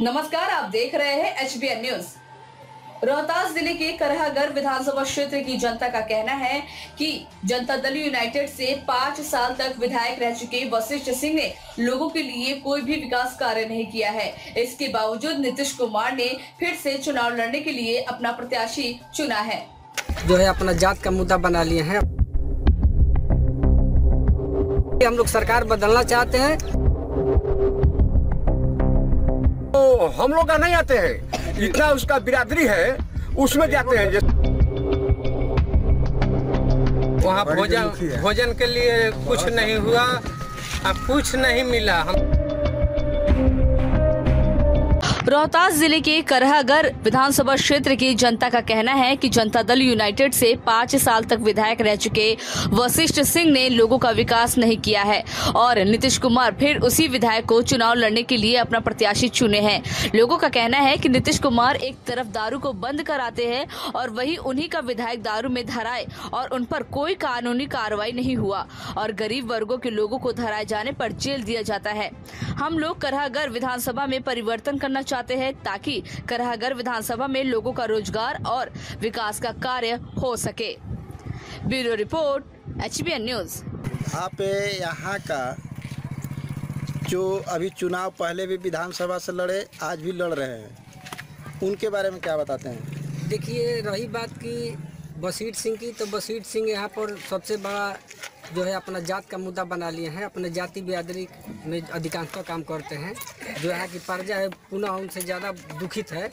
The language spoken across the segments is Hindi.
नमस्कार, आप देख रहे हैं एचबीएन न्यूज़ रोहतास ज़िले के करहागर विधानसभा क्षेत्र की जनता का कहना है कि जनता दल यूनाइटेड से पाँच साल तक विधायक रह चुके वशिष्ठ सिंह ने लोगों के लिए कोई भी विकास कार्य नहीं किया है। इसके बावजूद नीतीश कुमार ने फिर से चुनाव लड़ने के लिए अपना प्रत्याशी चुना है। जो है अपना जात का मुद्दा बना लिए है। हम लोग सरकार बदलना चाहते हैं। तो हम लोग का नहीं आते हैं। इतना उसका बिरादरी है उसमें जाते हैं जैसे वहाँ भोजन भोजन के लिए कुछ नहीं हुआ अब कुछ नहीं मिला। हम रोहतास ज़िले के करहागर विधानसभा क्षेत्र की जनता का कहना है कि जनता दल यूनाइटेड से पाँच साल तक विधायक रह चुके वशिष्ठ सिंह ने लोगों का विकास नहीं किया है और नीतीश कुमार फिर उसी विधायक को चुनाव लड़ने के लिए अपना प्रत्याशी चुने हैं। लोगों का कहना है कि नीतीश कुमार एक तरफ़ दारू को बंद कराते हैं और वही उन्हीं का विधायक दारू में धराए और उन पर कोई कानूनी कार्रवाई नहीं हुआ और गरीब वर्गो के लोगों को धराए जाने पर जेल दिया जाता है। हम लोग करहागर विधानसभा में परिवर्तन करना चाहते हैं ताकि करहागर विधानसभा में लोगों का रोज़गार और विकास का कार्य हो सके। Bureau report HBN news. आप यहाँ का जो अभी चुनाव पहले भी विधानसभा से लड़े आज भी लड़ रहे हैं उनके बारे में क्या बताते हैं? देखिए रही बात की बसीर सिंह की तो बसीर सिंह यहाँ पर सबसे बड़ा जो है अपना जात का मुद्दा बना लिए हैं। अपने जाति बिरादरी में अधिकांशतः काम करते हैं। जो यहाँ की प्रजा है, पुनः उनसे ज़्यादा दुखित है।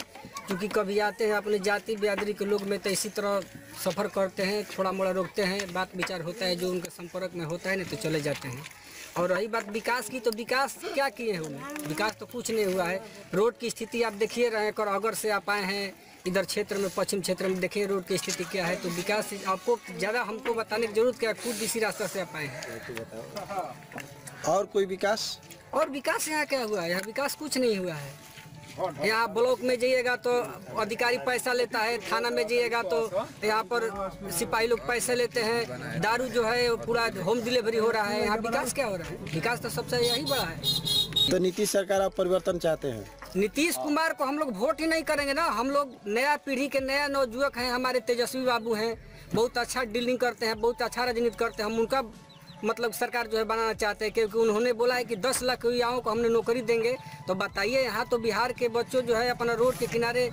क्योंकि कभी आते हैं, अपने जाति बिरादरी के लोग में तो इसी तरह सफ़र करते हैं, थोड़ा मोड़ा रोकते हैं। बात विचार होता है, जो उनके संपर्क में होता है, नहीं तो चले जाते हैं। और रही बात विकास की तो विकास क्या किए हैं उन्हें विकास तो कुछ नहीं हुआ है। रोड की स्थिति आप देखिए रहे हैं अगर से आप आए हैं इधर क्षेत्र में पश्चिम क्षेत्र में देखिए रोड की स्थिति क्या है तो विकास आपको ज़्यादा हमको बताने की ज़रूरत क्या है खुद इसी रास्ता से आप आए हैं? और कोई विकास? और विकास यहाँ क्या हुआ है? यहाँ विकास कुछ नहीं हुआ है। यहाँ ब्लॉक में जाइएगा तो अधिकारी पैसा लेता है थाना में जाइएगा तो यहाँ पर सिपाही लोग पैसे लेते हैं। दारू जो है वो पूरा होम डिलीवरी हो रहा है। यहाँ विकास क्या हो रहा है? विकास तो सबसे यही बड़ा है। तो नीतीश सरकार आप परिवर्तन चाहते हैं? नीतीश कुमार को हम लोग वोट ही नहीं करेंगे ना। हम लोग नया पीढ़ी के नया नवजुवक हैं हमारे तेजस्वी बाबू हैं। बहुत अच्छा डीलिंग करते हैं बहुत अच्छा राजनीति करते हैं। हम उनका मतलब सरकार जो है बनाना चाहते हैं क्योंकि उन्होंने बोला है कि 10 लाख युवाओं को हमने नौकरी देंगे। तो बताइए यहाँ तो बिहार के बच्चों जो है अपना रोड के किनारे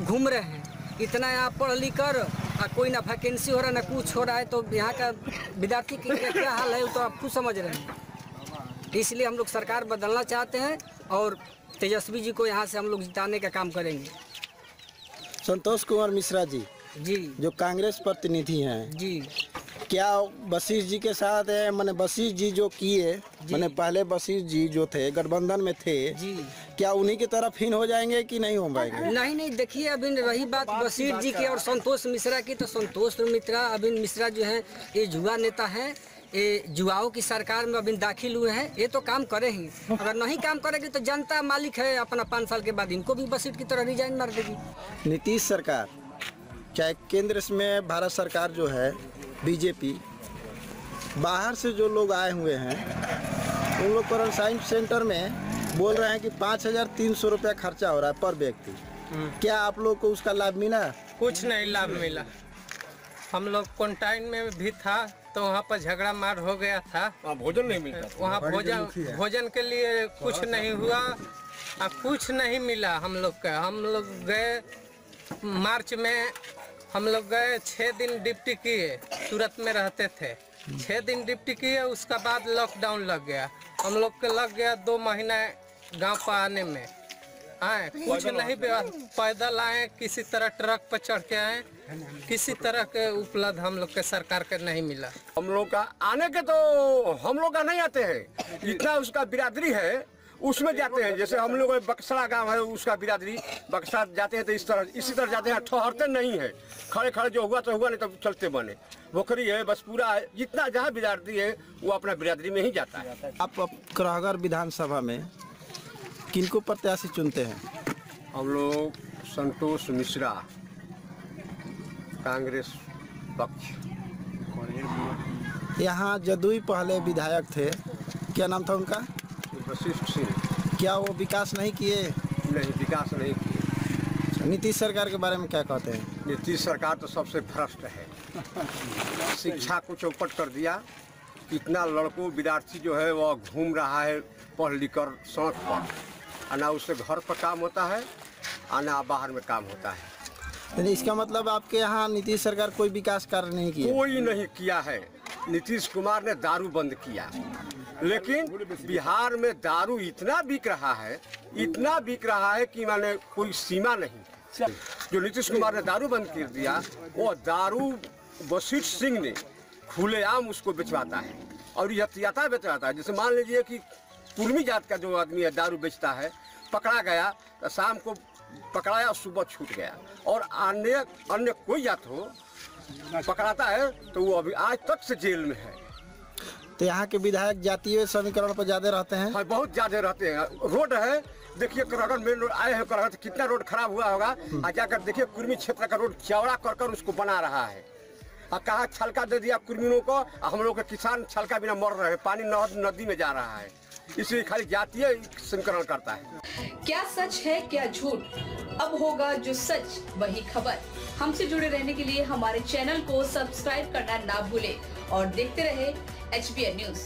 घूम रहे हैं। इतना यहाँ पढ़ लिख कर आ कोई ना वैकेंसी हो रहा है ना कुछ हो रहा है तो यहाँ का विद्यार्थी की क्या, हाल है वो तो आप खुद समझ रहे हैं। इसलिए हम लोग सरकार बदलना चाहते हैं और तेजस्वी जी को यहाँ से हम लोग जिताने का काम करेंगे। संतोष कुमार मिश्रा जी जी। जो कांग्रेस प्रतिनिधि हैं जी। क्या बशीष जी के साथ है? मैंने बशीष जी जो किए मैंने पहले बशीर जी जो थे गठबंधन में थे जी। क्या उन्हीं की तरफ़ हीन हो जाएँगे कि नहीं हो पाएँगे? नहीं नहीं देखिए अभी रही बात बशीर जी की और संतोष मिश्रा की तो संतोष मिश्रा अभी मिश्रा जो है ये युवा नेता है ये युवाओं की सरकार में अभी दाखिल हुए हैं ये तो काम करे ही। अगर नहीं काम करेगी तो जनता मालिक है अपना पाँच साल के बाद इनको भी बसीट की तरह रिजाइन मार देगी। नीतीश सरकार चाहे केंद्र में भारत सरकार जो है बीजेपी बाहर से जो लोग आए हुए हैं उन लोग क्वारंटाइन सेंटर में बोल रहे हैं कि पाँच हज़ार तीन सौ रुपया खर्चा हो रहा है पर व्यक्ति। क्या आप लोग को उसका लाभ मिला? कुछ नहीं लाभ मिला। हम लोग क्वारंटाइन में भी था तो वहाँ पर झगड़ा मार हो गया था। वहाँ भोजन नहीं मिला वहाँ भोजन भोजन के लिए कुछ नहीं हुआ अब कुछ नहीं मिला हम लोग का। हम लोग गए मार्च में हम लोग गए छः दिन डिप्टी किए, सूरत में रहते थे। छः दिन डिप्टी किए, उसका बाद लॉकडाउन लग गया। हम लोग के लग गया दो महीना गाँव पर आने में। आए, कुछ नहीं पैदल आए, किसी तरह ट्रक पर चढ़ के आए। किसी तरह के उपलब्ध हम लोग के सरकार के नहीं मिला। हम लोग का आने के तो हम लोग का नहीं आते हैं। इतना उसका बिरादरी है। उसमें जाते हैं जैसे हम लोग बक्सरा गाँव है उसका बिरादरी बक्सरा जाते हैं तो इस तरह इसी तरह जाते हैं ठहरते नहीं है। खड़े खड़े जो हुआ तो हुआ नहीं तो चलते बने। भोखरी है बस पूरा है जितना जहाँ बिरादरी है वो अपना बिरादरी में ही जाता है। आप अब करागर विधानसभा में किनको प्रत्याशी चुनते हैं? हम लोग संतोष मिश्रा कांग्रेस पक्ष। यहाँ जदुई पहले विधायक थे क्या नाम था उनका? वशिष्ठ सिंह। क्या वो विकास नहीं किए? नहीं विकास नहीं किए। नीतीश सरकार के बारे में क्या कहते हैं? नीतीश सरकार तो सबसे भ्रष्ट है। शिक्षा को चौपट कर दिया कितना लड़कों विद्यार्थी जो है वह घूम रहा है पढ़ लिख कर सड़क पर। और ना उससे घर पर काम होता है और ना बाहर में काम होता है। यानी इसका मतलब आपके यहाँ नीतीश सरकार कोई विकास कार्य नहीं किया कोई नहीं किया है। नीतीश कुमार ने दारू बंद किया। लेकिन बिहार में दारू इतना बिक रहा है, इतना बिक रहा है कि माने कोई सीमा नहीं। जो नीतीश कुमार ने दारू बंद कर दिया, वो दारू वशिष्ठ सिंह ने खुलेआम उसको बेचवाता है। और यह हथियाता बेचवाता है। जैसे मान लीजिए कि कुर्मी जात का जो आदमी है, दारू बेचता है, पकड़ा गया तो शाम को पकड़ाया और सुबह छूट गया। और अन्य अन्य कोई जात हो, पकड़ाता है तो वो अभी आज तक से जेल में है। तो यहाँ के विधायक जातीय समीकरण पर ज़्यादा रहते हैं। हाँ बहुत ज़्यादा रहते हैं। रोड है देखिए करगन मेन रोड आए हैं करगन तो कितना रोड खराब हुआ होगा। और जाकर देखिए कुर्मी क्षेत्र का रोड चौड़ा कर कर उसको बना रहा है। और कहा छलका दे दिया कुर्मियों को हम लोग के किसान छलका बिना मर रहे हैं। पानी नहर नदी में जा रहा है। इसलिए खाली जातीय समीकरण करता है। क्या सच है क्या झूठ? अब होगा जो सच वही खबर। हमसे जुड़े रहने के लिए हमारे चैनल को सब्सक्राइब करना ना भूले और देखते रहे एच न्यूज़